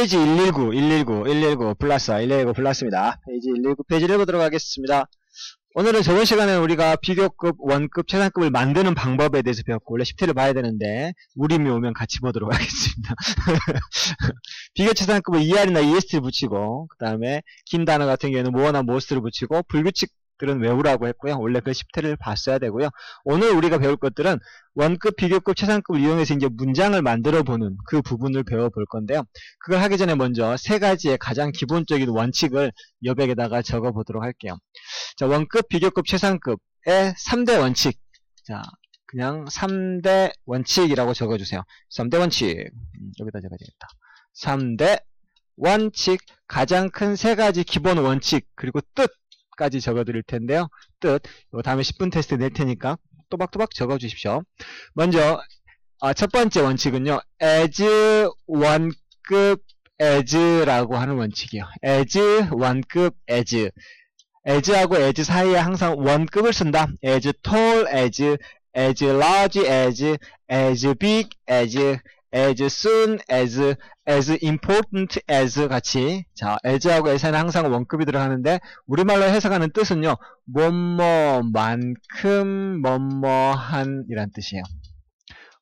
페이지 119, 119, 119 플러스, 119 플러스입니다. 페이지 119, 페이지를 보도록 하겠습니다. 오늘은 저번 시간에 우리가 비교급, 원급, 최상급을 만드는 방법에 대해서 배웠고, 원래 10회를 봐야 되는데, 우림이 오면 같이 보도록 하겠습니다. 비교 최상급을 ER이나 EST를 붙이고, 그 다음에 긴 단어 같은 경우에는 more나 most를 붙이고, 불규칙 들은 외우라고 했고요. 원래 그 10회를 봤어야 되고요. 오늘 우리가 배울 것들은 원급, 비교급, 최상급을 이용해서 이제 문장을 만들어 보는 그 부분을 배워볼 건데요. 그걸 하기 전에 먼저 세 가지의 가장 기본적인 원칙을 여백에다가 적어 보도록 할게요. 자, 원급, 비교급, 최상급의 3대 원칙. 자, 그냥 3대 원칙이라고 적어주세요. 3대 원칙. 음, 여기다 적어야 되겠다. 3대 원칙. 가장 큰 세 가지 기본 원칙, 그리고 뜻 까지 적어 드릴 텐데요. 뜻. 요 다음에 10분 테스트 낼 테니까 또박또박 적어 주십시오. 먼저, 아, 첫 번째 원칙은요. as 원급 as라고 하는 원칙이요. as 원급 as. as하고 as 사이에 항상 원급을 쓴다. as tall as, as large as, as big as, as soon as, as important as 같이 자 as하고 as에는 항상 원급이 들어가는데 우리말로 해석하는 뜻은요. 뭐뭐만큼 뭐뭐한 이란 뜻이에요.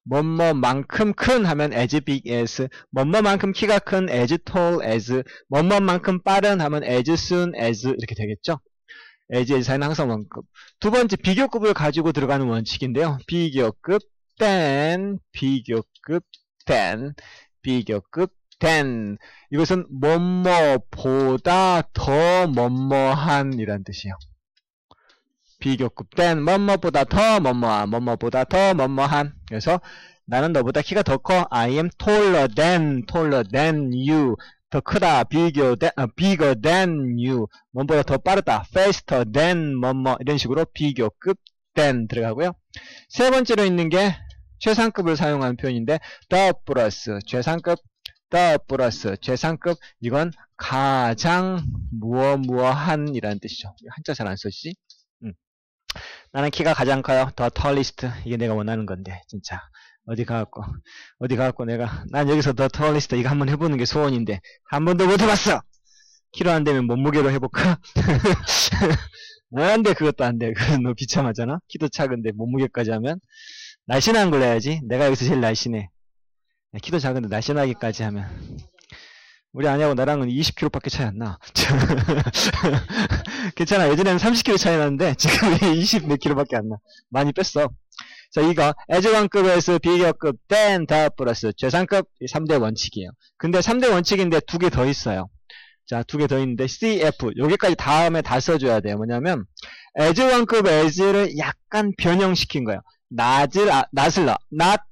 뭐뭐만큼 큰 하면 as big as, 뭐뭐만큼 키가 큰 as tall as, 뭐뭐만큼 빠른 하면 as soon as 이렇게 되겠죠. as sa에는 항상 원급. 두 번째 비교급을 가지고 들어가는 원칙인데요. 비교급 than, 비교급 than, 비교급 than. 이것은 뭐뭐보다 더 뭐뭐한 이란 뜻이에요. 비교급 than 뭐뭐보다 더 뭐뭐한, 뭐뭐보다 더 뭐뭐한. 그래서 나는 너보다 키가 더 커. I am taller than, taller than you. 더 크다, bigger than, 아, bigger than you. 뭐보다 더 빠르다, faster than 뭐뭐 이런 식으로 비교급 than 들어가고요. 세 번째로 있는 게 최상급을 사용하는 표현인데 the 플러스 최상급 the 플러스 최상급 이건 가장 무어 무어한 이라는 뜻이죠. 한자 잘안 써지지? 음. 나는 키가 가장 커요. 더 털리스트 이게 내가 원하는 건데 진짜 어디 가갖고 어디 가갖고 내가 난 여기서 더 털리스트 이거 한번 해보는 게 소원인데 한 번도 못 해봤어. 키로 안 되면 몸무게로 해볼까? 안 돼, 그것도 안 돼. 그건 너무 비참하잖아? 키도 작은데 몸무게까지 하면. 날씬한 걸 해야지. 내가 여기서 제일 날씬해. 키도 작은데 날씬하기까지 하면. 우리 아내하고 나랑은 20kg밖에 차이 안 나. 괜찮아. 예전에는 30kg 차이 났는데, 지금 20 몇 kg밖에 안 나. 많이 뺐어. 자, 이거, 에즈원급에서 비교급, 땐, 다 플러스, 최상급, 3대 원칙이에요. 근데 3대 원칙인데 두 개 더 있어요. 자, 두 개 더 있는데, CF. 여기까지 다음에 다 써줘야 돼요. 뭐냐면, 에즈원급 as를 약간 변형시킨 거예요. 낫을, 아, 낫을, not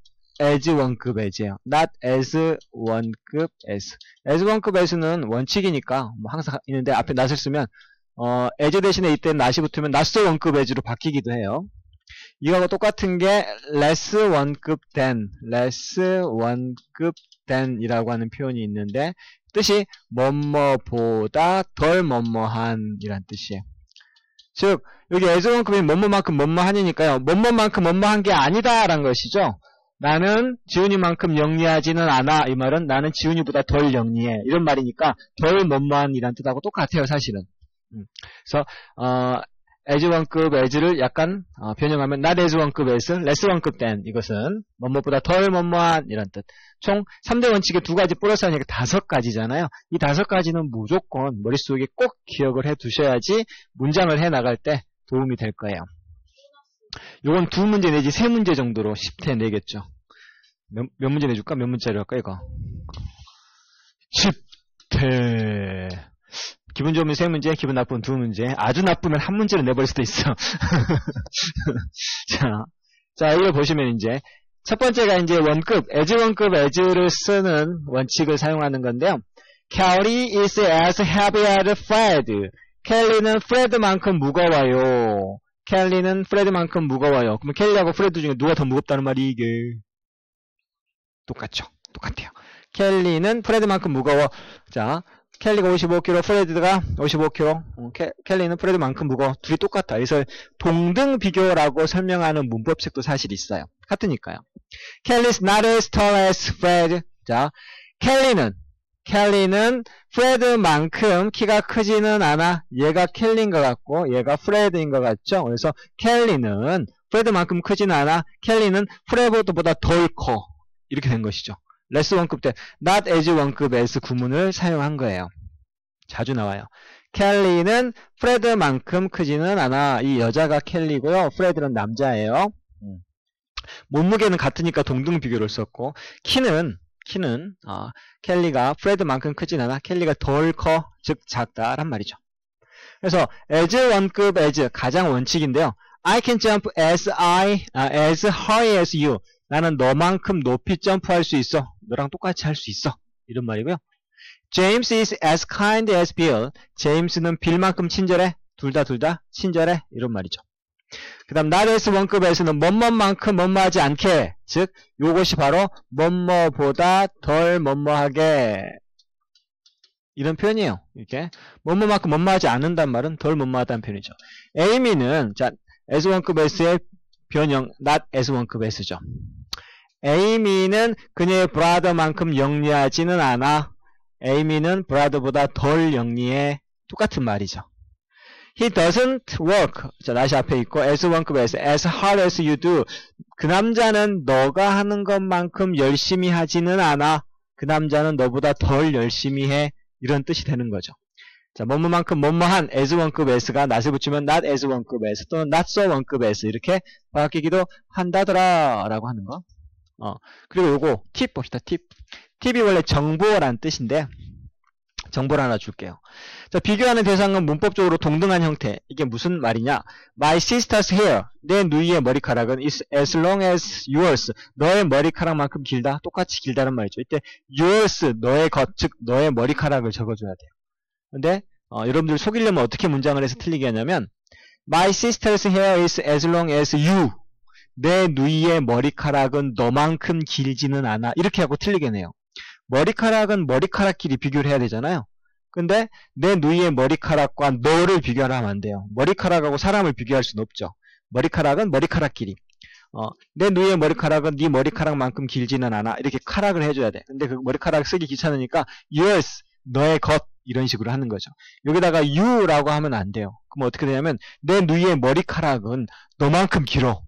as 원급 as예요. not as 원급 as. as 원급 as는 원칙이니까, 뭐 항상 있는데, 앞에 not을 쓰면, 어, as 대신에 이때 not이 붙으면 not 원급 as로 바뀌기도 해요. 이거하고 똑같은 게 less 원급 than, less 원급 than 이라고 하는 표현이 있는데 뜻이 뭐뭐보다 덜 뭐뭐한 이란 뜻이에요. 즉 여기 as 원급이 뭐뭐만큼 뭐뭐하니까요. 뭐뭐만큼 뭐뭐한 게 아니다라는 것이죠. 나는 지훈이만큼 영리하지는 않아. 이 말은 나는 지훈이보다 덜 영리해. 이런 말이니까 덜 뭐뭐한 이란 뜻하고 똑같아요. 사실은. 그래서 어, as 원급 as를 약간 어, 변형하면 not as 원급 as, less 원급 than 이것은 뭐뭐보다 덜 뭐뭐한 이런 뜻. 총 3대 원칙에 두 가지 플러스 하니까 다섯 가지잖아요. 이 다섯 가지는 무조건 머릿속에 꼭 기억을 해 두셔야지 문장을 해 나갈 때 도움이 될 거예요. 요건 두 문제 내지 세 문제 정도로 10회 내겠죠. 몇, 몇 문제 내줄까? 몇 문자로 할까 이거? 10회 기분 좋으면 세 문제, 기분 나쁘면 두 문제, 아주 나쁘면 한 문제를 내버릴 수도 있어. 자, 자, 이걸 보시면 이제, 첫 번째가 이제 원급, as 원급 as를 쓰는 원칙을 사용하는 건데요. Kelly is as heavy as Fred. 켈리는 프레드만큼 무거워요. 켈리는 프레드만큼 무거워요. 그러면 켈리하고 프레드 중에 누가 더 무겁다는 말이 이게? 똑같죠. 똑같아요. 켈리는 프레드만큼 무거워. 자, 켈리가 55kg, 프레드가 55kg. 어, 캐, 켈리는 프레드만큼 무거워. 둘이 똑같아. 그래서 동등 비교라고 설명하는 문법책도 사실 있어요. 같으니까요. Kelly's not as tall as Fred. 자, 켈리는 켈리는 프레드만큼 키가 크지는 않아. 얘가 켈리인 것 같고 얘가 프레드인 것 같죠? 그래서 켈리는 프레드만큼 크지는 않아. 켈리는 프레드보다 덜 커. 이렇게 된 것이죠. less 원급 than not as 원급 as 구문을 사용한 거예요. 자주 나와요. 켈리는 프레드만큼 크지는 않아. 이 여자가 켈리고요. 프레드는 남자예요. 음. 몸무게는 같으니까 동등 비교를 썼고 키는 키는 어, 켈리가 프레드만큼 크진 않아. 켈리가 덜 커, 즉 작다란 말이죠. 그래서 as 원급 as 가장 원칙인데요. I can jump as I uh, as high as you. 나는 너만큼 높이 점프할 수 있어. 너랑 똑같이 할 수 있어. 이런 말이고요. James is as kind as Bill. 제임스는 빌만큼 친절해. 둘 다 둘 다 친절해. 이런 말이죠. 그 다음 not as 원급에서는 뭐뭐만큼 뭐뭐하지 않게. 즉 요것이 바로 뭐뭐보다 덜 뭐뭐하게. 이런 표현이에요. 이렇게 뭐뭐만큼 뭐뭐하지 않는단 말은 덜 뭐뭐하다는 표현이죠. 에이미는 자 as 원급 S의 변형 not as 원급 S죠. 에이미는 그녀의 브라더만큼 영리하지는 않아. 에이미는 브라더보다 덜 영리해. 똑같은 말이죠. He doesn't work. 자, 다시 앞에 있고 as 원급에서 as hard as you do. 그 남자는 너가 하는 것만큼 열심히 하지는 않아. 그 남자는 너보다 덜 열심히 해. 이런 뜻이 되는 거죠. 자, 뭐뭐만큼 뭐뭐한 as 원급 s가 낫을 붙이면 not as 원급 s 또는 not so 원급 s 이렇게 바뀌기도 한다더라 라고 하는 거. 어, 그리고 요거 팁 봅시다. 팁. 팁이 원래 정보란 뜻인데 정보를 하나 줄게요. 자, 비교하는 대상은 문법적으로 동등한 형태. 이게 무슨 말이냐? My sister's hair. 내 누이의 머리카락은 is as long as yours. 너의 머리카락만큼 길다. 똑같이 길다는 말이죠. 이때 yours, 너의 것, 즉 너의 머리카락을 적어줘야 돼요. 근데 어, 여러분들 속이려면 어떻게 문장을 해서 틀리게 하냐면 My sister's hair is as long as you. 내 누이의 머리카락은 너만큼 길지는 않아. 이렇게 하고 틀리게 해요. 머리카락은 머리카락 끼리 비교를 해야 되잖아요. 근데 내 누이의 머리카락과 너를 비교를 하면 안 돼요. 머리카락하고 사람을 비교할 수는 없죠. 머리카락은 머리카락끼리. 어, 내 누이의 머리카락은 네 머리카락만큼 길지는 않아. 이렇게 카락을 해줘야 돼. 근데 그 머리카락 쓰기 귀찮으니까 yours, 너의 것 이런 식으로 하는 거죠. 여기다가 you라고 하면 안 돼요. 그럼 어떻게 되냐면 내 누이의 머리카락은 너만큼 길어.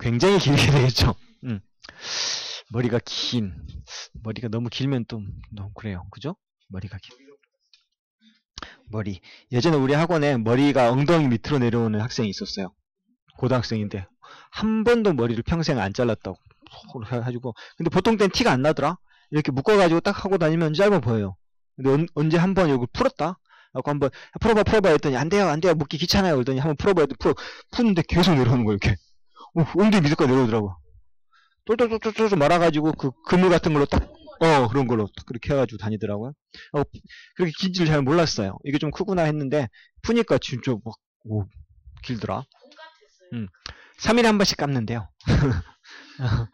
굉장히 길게 되겠죠. 음. 머리가 긴 머리가 너무 길면 또 너무 그래요. 그죠? 머리가 긴 머리 예전에 우리 학원에 머리가 엉덩이 밑으로 내려오는 학생이 있었어요. 고등학생인데 한 번도 머리를 평생 안 잘랐다고 해가지고 근데 보통 땐 티가 안 나더라. 이렇게 묶어가지고 딱 하고 다니면 짧아 보여요. 근데 언 제 한 번 여기 풀었다? 하고 한번 풀어봐 풀어봐 했더니 안 돼요 안 돼요 묶기 귀찮아요 그러더니 한번 풀어봐 했더니 풀어 푸는데 계속 내려오는 거예요 이렇게 어, 엉덩이 밑에까지 내려오더라고 똘똘똘똘똘 말아가지고 그 그물 같은 걸로 딱, 어, 그런 걸로 딱 그렇게 해가지고 다니더라고요. 어, 그렇게 긴지를 잘 몰랐어요. 이게 좀 크구나 했는데, 푸니까 진짜 막, 오, 길더라. 음. 3일에 한 번씩 감는데요.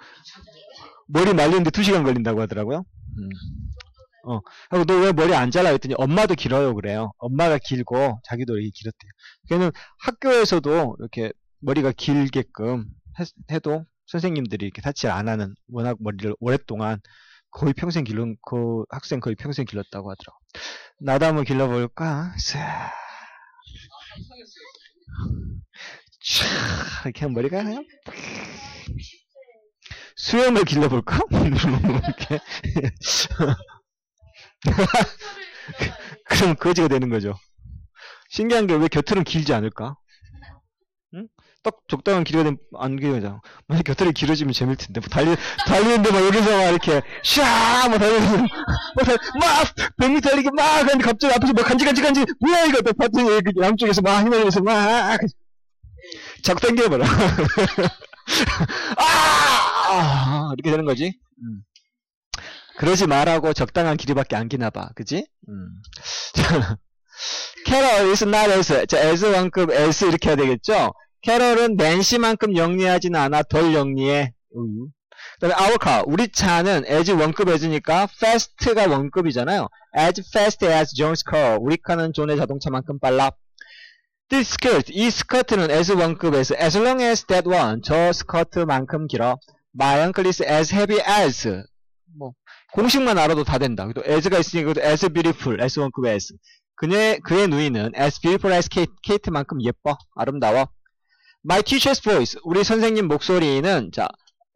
머리 말리는데 2시간 걸린다고 하더라고요. 음. 어. 하고 너 왜 머리 안 잘라? 했더니 엄마도 길어요. 그래요. 엄마가 길고 자기도 이렇게 길었대요. 걔는 학교에서도 이렇게 머리가 길게끔 해 도 선생님들이 이렇게 사치를 안 하는 워낙 머리를 오랫동안 거의 평생 길른 그 학생 거의 평생 길렀다고 하더라고. 나도 한번 길러볼까? 자, 이렇게 머리가 그냥 수염을 길러볼까? 이렇게 그럼 거지가 되는 거죠. 신기한 게왜 곁들은 길지 않을까? 응? 딱 적당한 길이가 되면 안 길어져. 만약 곁들이 길어지면 재밌을 텐데. 뭐 달리, 달리는데 막 여기서 막 이렇게, 샤! 막 달리면서, 막, 막, 100m 달리기 막 하는데 갑자기 앞에서 막 간지, 간지, 간지, 뭐야 이거! 딱 봤더니 양쪽에서 막 힘내면서 막, 자꾸 당겨버려. 아! 이렇게 되는 거지. 음. 그러지 말라고 적당한 길이밖에 안 기나 봐. 그지? 음. 캐럴 is not as. 자, as 원급 as 이렇게 해야 되겠죠? 캐럴은 낸시만큼 영리하지는 않아 덜 영리해. 음. 그 다음에 our car 우리 차는 as 원급 as니까 fast가 원급이잖아요. as fast as John's car 우리 차는 존의 자동차만큼 빨라. This skirt 이 스커트는 as 원급 as as long as that one 저 스커트만큼 길어. My uncle is as heavy as. 뭐, 공식만 알아도 다 된다. 또 as가 있으니까 그것도 as beautiful, as 원급 as. 그녀의, 그의 누이는 as beautiful as Kate, Kate만큼 예뻐, 아름다워. My teacher's voice, 우리 선생님 목소리는, 자,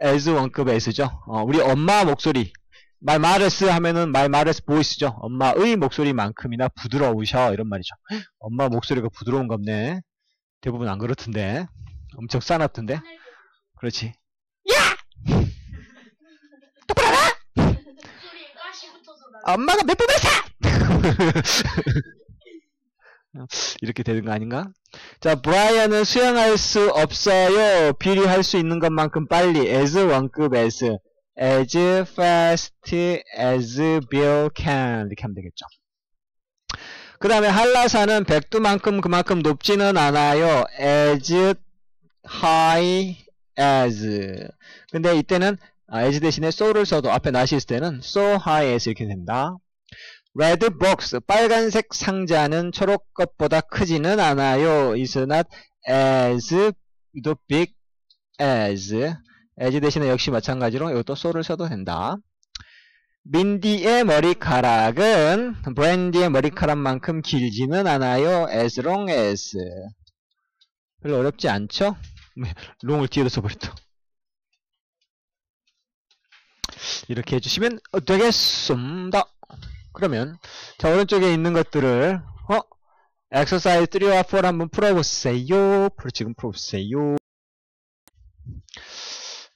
as 원급 as죠. 어, 우리 엄마 목소리. My mother's 하면은 my mother's voice죠. 엄마의 목소리만큼이나 부드러우셔. 이런 말이죠. 엄마 목소리가 부드러운 겁네. 대부분 안 그렇던데. 엄청 싸납던데. 그렇지. 소 붙어서 나. 엄마가 몇 번을 사! 이렇게 되는 거 아닌가? 자, 브라이언은 수영할 수 없어요. 비리할 수 있는 것만큼 빨리. as 원급 as. as fast as Bill can. 이렇게 하면 되겠죠. 그 다음에 한라산은 백두만큼 그만큼 높지는 않아요. as high as. 근데 이때는 아, as 대신에 so를 써도 앞에 때는 so high as 이렇게 된다. red box, 빨간색 상자는 초록 것보다 크지는 않아요. is not as big as. as 대신에 역시 마찬가지로 이것도 so를 써도 된다. 민디의 머리카락은 브랜디의 머리카락만큼 길지는 않아요. as long as. 별로 어렵지 않죠? long을 뒤에다 써버렸다. 이렇게 해주시면 되겠습니다. 그러면 자 오른쪽에 있는 것들을 어? 엑서사이즈 3와 4 한번 풀어보세요. 풀 지금 풀어보세요.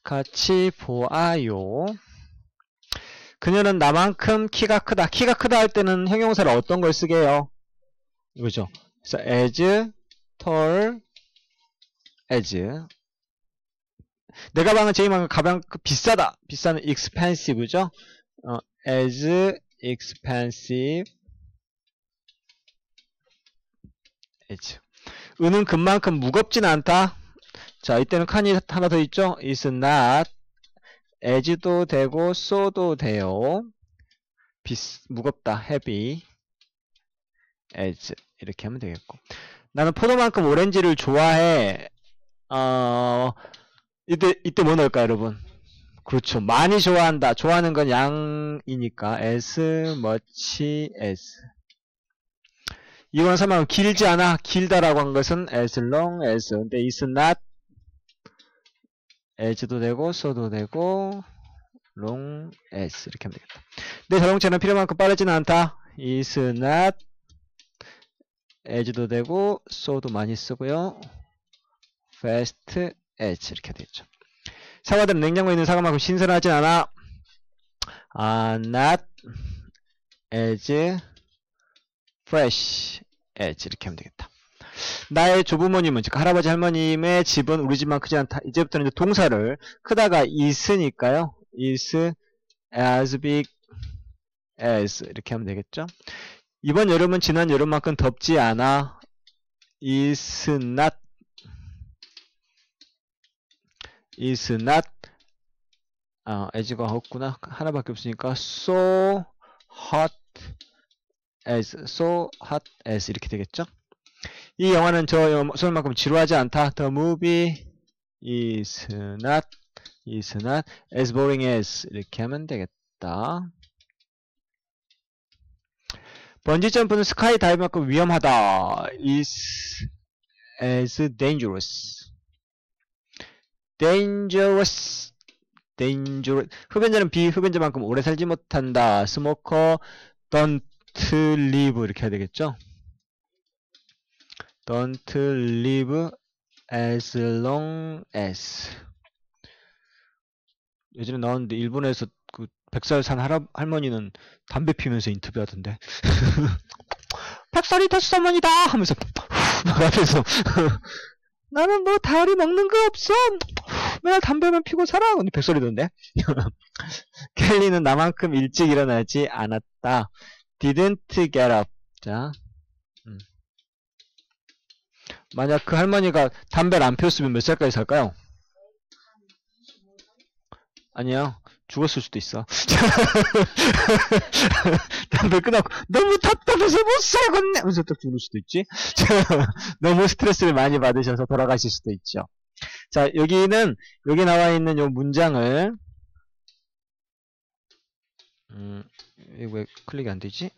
같이 보아요. 그녀는 나만큼 키가 크다. 키가 크다 할 때는 형용사를 어떤 걸 쓰게요? 이거죠. 그래서 as tall as 내 가방은 제 가방 가방 비싸다. 비싼 expensive죠. 어, as expensive as 은은 금만큼 무겁진 않다. 자, 이때는 칸이 하나 더 있죠. is not as도 되고 so도 돼요. 비, 무겁다. heavy as 이렇게 하면 되겠고. 나는 포도만큼 오렌지를 좋아해. 어, 이때, 이때 뭐 넣을까요, 여러분? 그렇죠. 많이 좋아한다. 좋아하는 건 양이니까. as much as. 이건 설마 길지 않아. 길다라고 한 것은 as long as. 근데 is not as도 되고, so도 되고, long as. 이렇게 하면 되겠다. 내 자동차는 필요만큼 빠르지는 않다. is not as도 되고, so도 많이 쓰고요. fast as. 이렇게 되겠죠. 사과들은 냉장고에 있는 사과만큼 신선하진 않아. are not as fresh as 이렇게 하면 되겠다. 나의 조부모님은 즉 할아버지 할머님의 집은 우리 집만 크지 않다. 이제부터는 이제 동사를 크다가 is니까요. is as big as 이렇게 하면 되겠죠. 이번 여름은 지난 여름만큼 덥지 않아. is not is not 아, as가 없구나. 하나밖에 없으니까 so hot as so hot as 이렇게 되겠죠? 이 영화는 저 소설만큼 지루하지 않다. The movie is not is not as boring as 이렇게 하면 되겠다. 번지 점프는 스카이 다이브만큼 위험하다. is as dangerous. Dangerous. dangerous. 흡연자는 비흡연자만큼 오래 살지 못한다. smoker don't live 이렇게 해야 되겠죠? don't live as long as 예전에 나왔는데 일본에서 그 백살 산 할아, 할머니는 담배 피면서 인터뷰하던데 백살이 됐어머니다 하면서 막 앞에서 나는 뭐 다리 먹는 거 없어. 맨날 담배만 피고 살아. 근데 백살이던데 켈리는 나만큼 일찍 일어나지 않았다. Didn't get up. 자. 음. 만약 그 할머니가 담배를 안 피웠으면 몇 살까지 살까요? 아니요. 죽었을 수도 있어. 담배 끊었고 너무 답답해서 못 살겠네 하면서 또 죽을 수도 있지. 너무 스트레스를 많이 받으셔서 돌아가실 수도 있죠. 자, 여기는, 여기 나와 있는 요 문장을, 음, 이거 왜 클릭이 안 되지?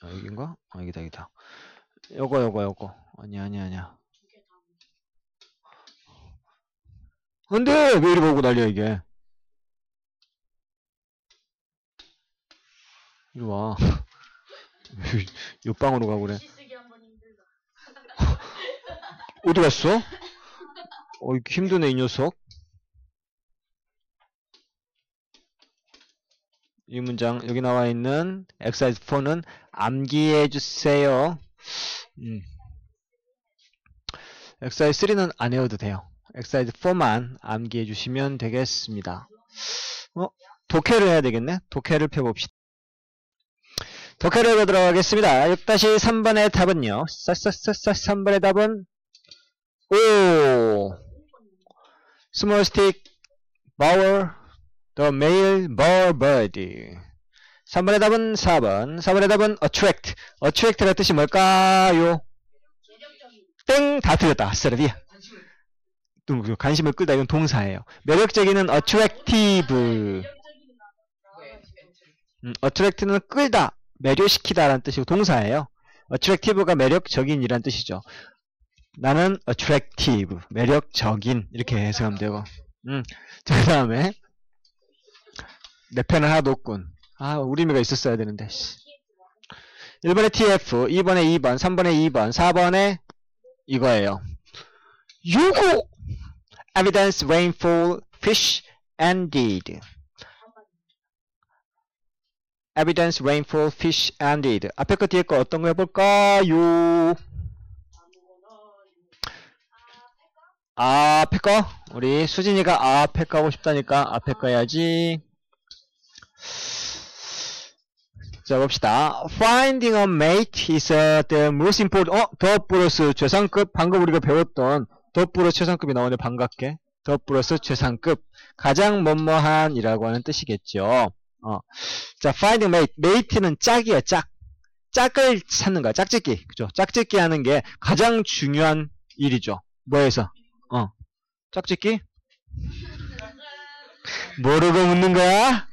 아, 여긴가? 아, 여기다, 여기다. 요거, 요거, 요거. 아니야, 아니야, 아니야. 안 돼! 왜 이리 보고 난리야, 이게. 이리 와. 옆방으로 가고 그래. 어디 갔어? 어, 힘드네, 이 녀석. 이 문장, 여기 나와 있는 exercise 4는 암기해 주세요. 음. exercise 3는 안 해도 돼요. Exercise 4만 암기해 주시면 되겠습니다. 어? 독해를 해야 되겠네? 독해를 펴봅시다. 독해를 해보도록 하겠습니다. 6-3번의 답은요. 싸싸싸싸 3번의 답은 오 stick bower the male bower bird 3번의 답은 4번 4번의 답은 attract attract가 뜻이 뭘까요? 땡! 다 틀렸다 아싸라비야 또그 관심을 끌다 이건 동사예요. 매력적인은 attractive. 음, attract는 끌다 매료시키다라는 뜻이고 동사예요. attractive가 매력적인이란 뜻이죠. 나는 attractive 매력적인 이렇게 해석하면 되고. 음, 자, 그 다음에 내 편은 하나도 없군. 아 우리미가 있었어야 되는데 씨. 1번에 TF 2번에 2번 3번에 2번 4번에 이거예요. 요거 evidence rainfall fish and deed evidence rainfall fish and deed 앞에 거 뒤에 거 어떤 거 해볼까요 앞에 거 우리 수진이가 앞에 거 하고 싶다니까 앞에 거 해야지 자 봅시다 finding a mate is uh, the most important 어? 더 플러스 최상급 방금 우리가 배웠던 더 플러스 최상급이 나오네 반갑게. 더 플러스 최상급. 가장 뭐뭐한이라고 하는 뜻이겠죠. 어. 자 finding mate. mate는 짝이야 짝. 짝을 찾는 거야 짝짓기. 그죠? 짝짓기 하는 게 가장 중요한 일이죠. 뭐에서? 어. 짝짓기? 모르고 묻는 거야?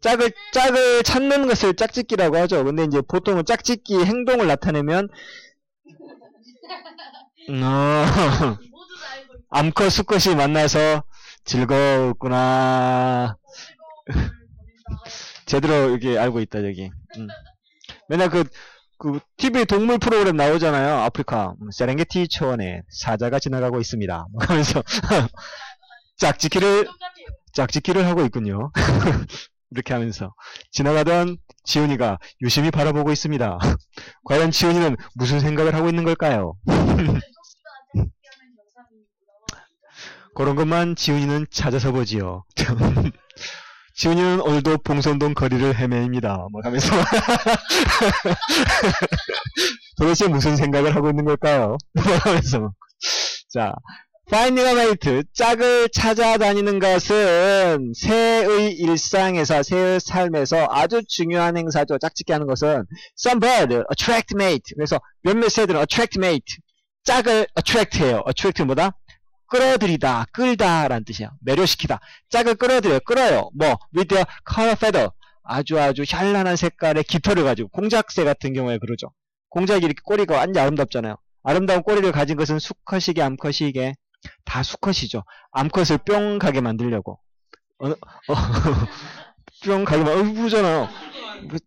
짝을 짝을 찾는 것을 짝짓기라고 하죠. 근데 이제 보통은 짝짓기 행동을 나타내면 음, 있고. 암컷 수컷이 만나서 즐거웠구나. 제대로 여기 알고 있다 여기. 음. 맨날 그, 그 TV 동물 프로그램 나오잖아요. 아프리카 음, 세렝게티 초원에 사자가 지나가고 있습니다. 뭐 하면서 짝짓기를. 짝짓기를 하고 있군요. 이렇게 하면서 지나가던 지훈이가 유심히 바라보고 있습니다. 과연 지훈이는 무슨 생각을 하고 있는 걸까요? 속수가 짝짓기하는 영상이 올라와 있다. 그런 것만 지훈이는 찾아서 보지요. 지훈이는 오늘도 봉선동 거리를 헤매입니다. 뭐 하면서 도대체 무슨 생각을 하고 있는 걸까요? 뭐 하면서 자 a mate 짝을 찾아다니는 것은 새의 일상에서 새의 삶에서 아주 중요한 행사죠. 짝짓기 하는 것은 some bird attract mate 그래서 몇몇 새들은 attract mate 짝을 attract 해요. attract 뭐다? 끌어들이다, 끌다 라는 뜻이야. 매료시키다. 짝을 끌어들여요. 끌어요. 뭐 with a color feather 아주 아주 현란한 색깔의 깃털을 가지고 공작새 같은 경우에 그러죠. 공작이 이렇게 꼬리가 완전 아름답잖아요. 아름다운 꼬리를 가진 것은 수컷이게 암컷이게 다 수컷이죠. 암컷을 뿅 가게 만들려고. 어, 어, 뿅 가게 만, 어, 부르잖아요.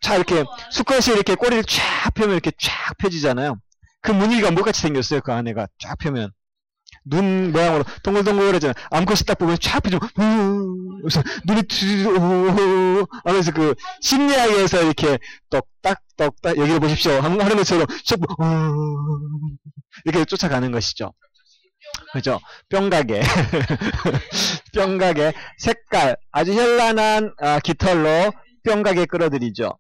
자, 이렇게, 수컷이 이렇게 꼬리를 쫙 펴면 이렇게 쫙 펴지잖아요. 그 무늬가 뭐같이 생겼어요, 그 안에가. 쫙 펴면. 눈 모양으로 동글동글하잖아요. 암컷이 딱 보면 그래서 눈이 튀, 우, 하면서 그, 심리학에서 이렇게 똑딱, 똑딱, 여기를 보십시오. 하는 것처럼, 쭉, 우, 이렇게 쫓아가는 것이죠. 그죠? 뿅가게. 뿅가게. 색깔. 아주 현란한 아, 깃털로 뿅가게 끌어들이죠.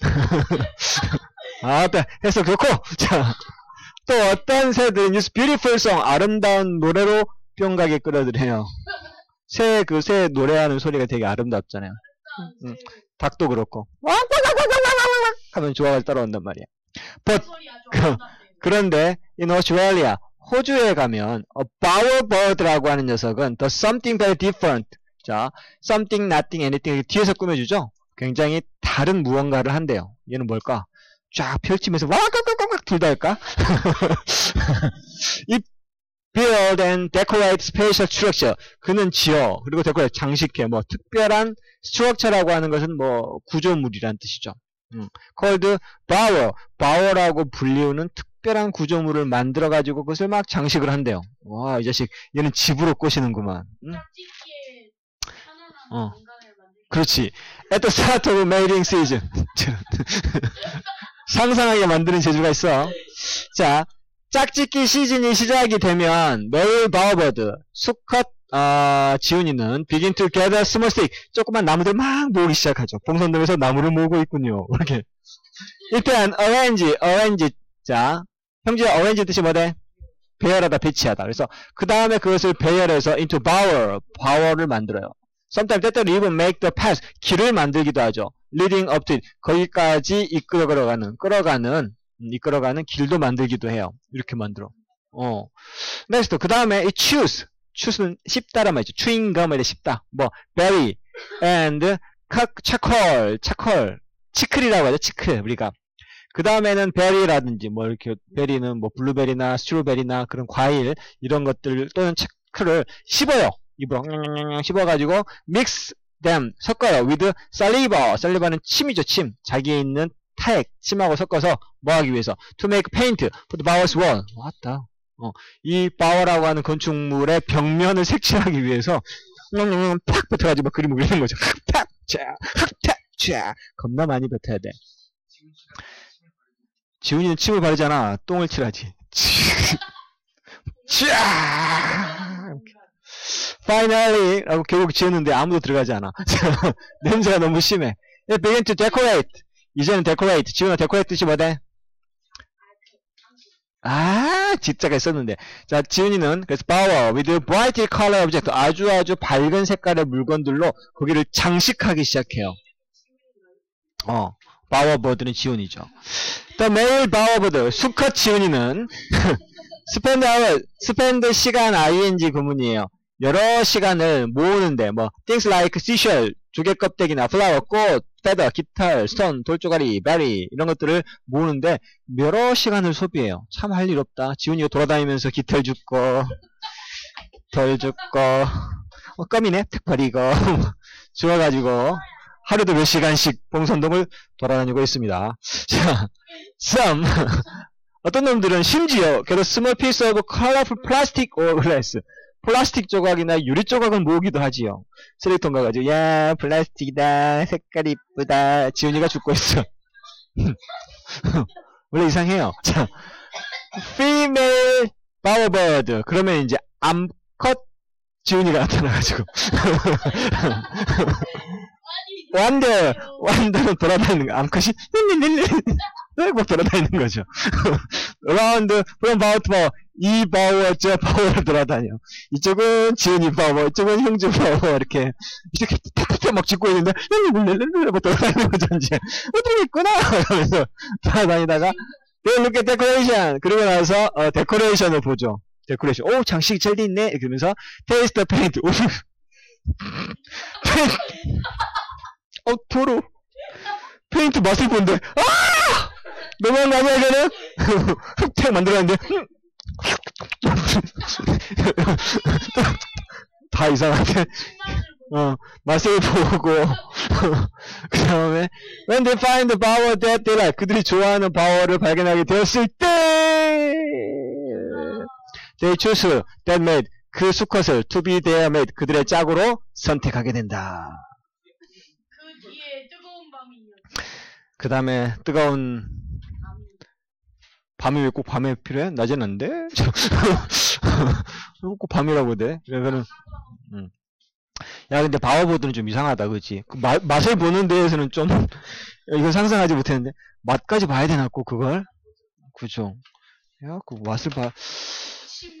아, 또 해석 좋고. 자, 또 어떤 새들은 use beautiful song. 아름다운 노래로 뿅가게 끌어들여요. 새, 그 새 노래하는 소리가 되게 아름답잖아요. 음. 닭도 그렇고. 하면 좋아가지고 따라온단 말이야. but 그-. 그런데 in Australia 호주에 가면 어, bowerbird라고 하는 녀석은 the something very different. 자, something, nothing, anything 뒤에서 꾸며주죠. 굉장히 다른 무언가를 한대요. 얘는 뭘까? 쫙 펼치면서 와깍깍깍 둘다 할까? 이 build and decorate spatial structure. 그는 지어 그리고 decorate 장식해 뭐 특별한 structure라고 하는 것은 뭐 구조물이란 뜻이죠. 음. called bower. bower라고 불리우는 특별한 구조물을 만들어 가지고 그것을 막 장식을 한대요. 와 이 자식 얘는 집으로 꼬시는구만. 음? 어. 그렇지. At the start of mating season. 상상하게 만드는 재주가 있어. 자, 짝짓기 시즌이 시작이 되면 메일 바우버드, 수컷 어, 지훈이는 begin to gather small stick. 조그만 나무들 막 모으기 시작하죠. 봉선동에서 나무를 모으고 있군요. 이렇게. 일단 arrange, arrange. 자, 형제야 arrange 뜻이 뭐래? 배열하다, 배치하다. 그래서 그 다음에 그것을 배열해서 into bower, bower를 만들어요. sometimes 때때로 even make the path, 길을 만들기도 하죠. Leading up to it, 거기까지 이끌어가는, 끌어가는, 음, 이끌어가는 길도 만들기도 해요. 이렇게 만들어. 어. next, 그 다음에 이 choose, choose는 씹다란 말이죠. chewing gum에 대해 씹다. 뭐, berry, and, 카- charcoal, charcoal, 치클이라고 하죠. 치클, 우리가. 그 다음에는 베리라든지 뭐 이렇게 베리는 뭐 블루베리나 스트로베리나 그런 과일 이런 것들 또는 체크를 씹어요. 입으로 씹어가지고 mix them 섞어요. with saliva. saliva는 침이죠. 침. 자기에 있는 타액 침하고 섞어서 뭐 하기 위해서 to make paint for the bower's wall. 왔다. 어, 이 바워라고 하는 건축물의 벽면을 색칠하기 위해서 팍 뱉어가지고 막 그림을 그리는 거죠. 팍, 자, 팍, 자, 겁나 많이 뱉어야 돼. 지훈이는 침을 바르잖아. 똥을 칠하지. 자! Finally! 라고 결국 지었는데 아무도 들어가지 않아. 냄새가 너무 심해. It began to decorate. 이제는 decorate. 지훈아 decorate 뜻이 뭐대? 아, 진짜가 있었는데. 자, 지훈이는 그래서 power with bright color object 아주 아주 밝은 색깔의 물건들로 거기를 장식하기 시작해요. 어, 바워버드는 지훈이죠. The male 바워버드, 수컷 지훈이는 spend hour, spend 시간 ing 구문이에요. 여러 시간을 모으는데 뭐 things like seashell, 조개 껍데기나 flower, 꽃, feather, 깃털, stone, 돌조가리, berry 이런 것들을 모으는데 여러 시간을 소비해요. 참 할 일 없다. 지훈이가 돌아다니면서 깃털 줍고 덜 줍고 어, 껌이네 특파리 이거 주워가지고 하루도 몇 시간씩 봉선동을 돌아다니고 있습니다. 자, some 어떤 놈들은 심지어 그래도 small piece of colorful plastic or glass 플라스틱 조각이나 유리 조각을 모으기도 하지요. 쓰레기통 가가지고 야 플라스틱이다 색깔이 이쁘다. 지훈이가 죽고 있어. 원래 이상해요. 자, female bowerbird 그러면 이제 암컷 지훈이가 나타나가지고. wander wander는 돌아다니는 거. 암컷이 막 돌아다니는 거죠. 라운드 from 바우 투 바우 이 바우와 저 바우를 돌아다녀. 이쪽은 지은이 bower, 이쪽은 형주 bower 이렇게 이렇게 탁탁탁 막 짚고 있는데 릴릴릴릴 막 돌아다니는 거죠 이제. 어떻게 있구나? 하면서 돌아다니다가 they look at decoration. 그러고 나서 어, 데코레이션을 보죠. 데코레이션 오 장식이 잘 돼 있네. 그러면서 the paint. 오. 페인트 어 도로. 페인트 맛을 본데 아 아니야 이거는 흑택 만들었는데 다 이상한데 어 맛을 보고 그 다음에 when they find the power that they like 그들이 좋아하는 파워를 발견하게 되었을 때 they choose that mate 그 수컷을 to be their mate 그들의 짝으로 선택하게 된다 그 뒤에 뜨거운 밤이. 그 다음에 뜨거운. 밤이 왜꼭 밤에 필요해? 낮에는 안 돼? 왜꼭 밤이라고 돼? 그러면은, 음. 야, 근데 바워보드는 좀 이상하다, 그치? 그 마- 맛을 보는 데에서는 좀, 이건 상상하지 못했는데, 맛까지 봐야 되나, 꼭 그걸? 그죠. 야, 그 맛을 봐. 섞인